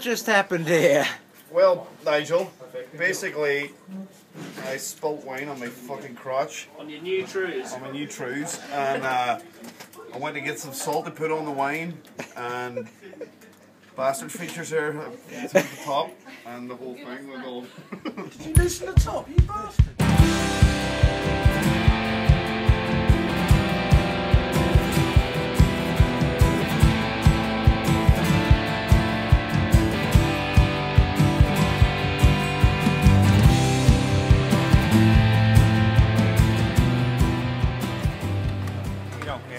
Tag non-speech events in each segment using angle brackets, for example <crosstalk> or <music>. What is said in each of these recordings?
just happened here? Well, Nigel, basically, I spilt wine on my fucking crotch. On your new trews. On my new trews, and uh, I went to get some salt to put on the wine, and bastard features there at the top, and the whole thing went all. Did you loosen the top, you bastard?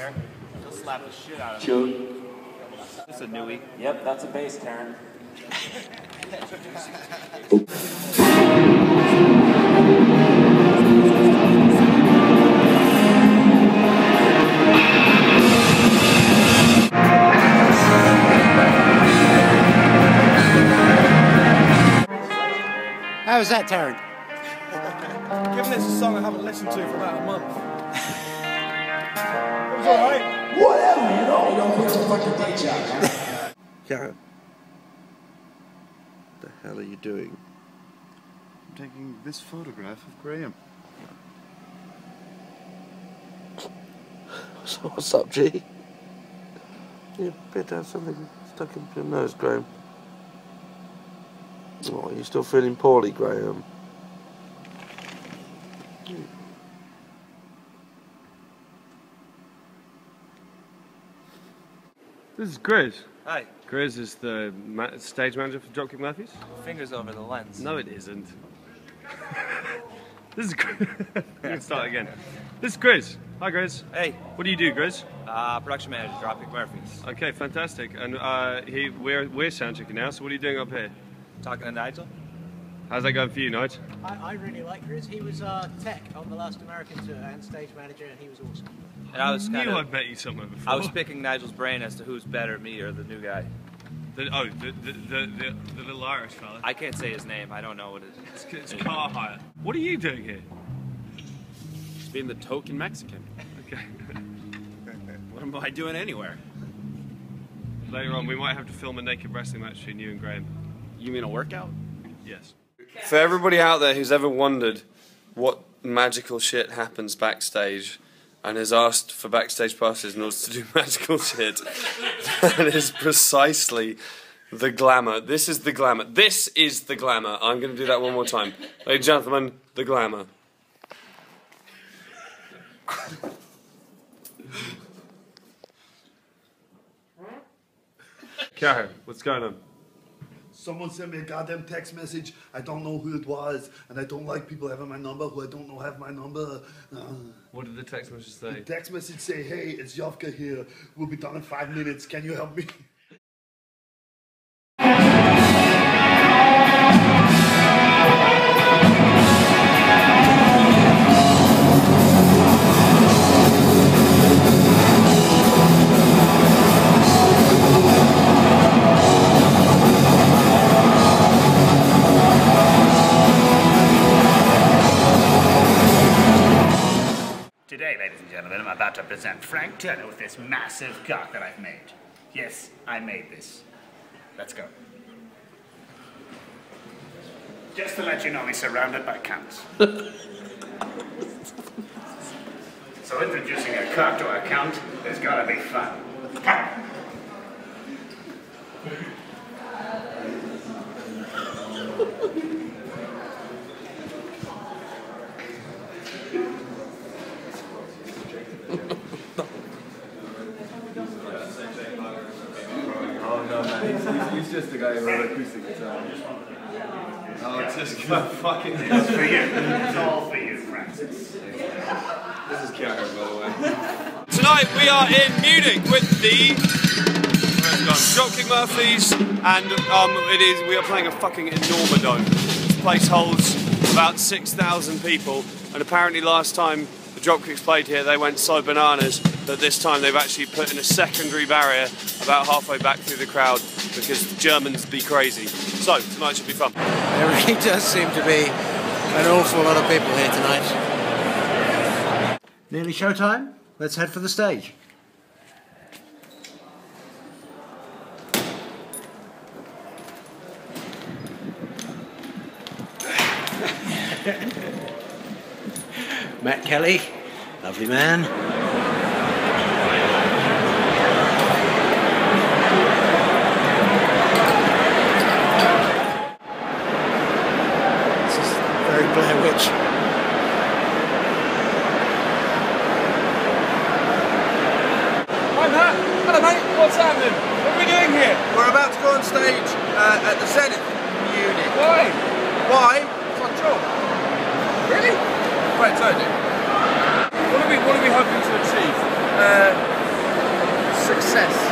You don't care. He'll slap the shit out of Shoot. This is a newie. Yep, that's a bass, turn. How was that, Tarrant? Given it's a song I haven't listened to for about a month. It was alright. Whatever, you know, don't put some fucking day job. Karen, the hell are you doing? I'm taking this photograph of Graham. <laughs> So what's up, G? You appear to have something stuck in your nose, Graham. Oh, are you still feeling poorly, Graham? This is Grizz. Hi. Grizz is the ma- stage manager for Dropkick Murphys. Fingers over the lens. No, it isn't. <laughs> this is Grizz. Let's <laughs> start again. This is Grizz. Hi, Grizz. Hey. What do you do, Grizz? Uh, production manager, Dropkick Murphys. Okay, fantastic. And uh, he, we're, we're soundchecking now, so what are you doing up here? Talking to Nigel. How's that going for you, Nige? I, I really like Grizz. He was uh, tech on the last American tour and stage manager, and he was awesome. And I was knew kind I'd met you somewhere before. I was picking Nigel's brain as to who's better, me or the new guy. The, oh, the, the, the, the, the little Irish fella. I can't say his name. I don't know what it is. It's, it's car hire. What are you doing here? Just being the token Mexican. Okay. <laughs> What am I doing anywhere? Later on, we might have to film a naked wrestling match between you and Graham. You mean a workout? Yes. For everybody out there who's ever wondered what magical shit happens backstage and has asked for backstage passes in order to do <laughs> magical shit, that is precisely the glamour. This is the glamour. This is the glamour. I'm going to do that one more time. Ladies and gentlemen, the glamour. Karen, what's going on? Someone sent me a goddamn text message. I don't know who it was, and I don't like people having my number who I don't know have my number. Uh, What did the text message say? the text message say, "Hey, it's Yovka here. We'll be done in five minutes. Can you help me?" I'm about to present Frank Turner with this massive cock that I've made. Yes, I made this. Let's go. Just to let you know, he's surrounded by cunts. <laughs> so introducing a cock to a cunt has got to be fun. He's, just a guy with an acoustic guitar. Oh, it's just gonna fucking. It's for you. It's all for you, Francis. This is Karen, by the way. Tonight we are in Munich with the where's it gone? Dropkick Murphys, and um, it is we are playing a fucking enormodome. This place holds about six thousand people, and apparently last time the Dropkicks played here, they went so bananas that this time they've actually put in a secondary barrier about halfway back through the crowd because Germans be crazy. So tonight should be fun. There really <laughs> does seem to be an awful lot of people here tonight. Nearly showtime? Let's head for the stage. Matt Kelly, lovely man. This is very Blair Witch. Hi Matt. Hello mate. What's happening? What are we doing here? We're about to go on stage uh, at the Zenith unit. Why? Why? It's our job. Really? What are we What are we hoping to achieve? Uh, success.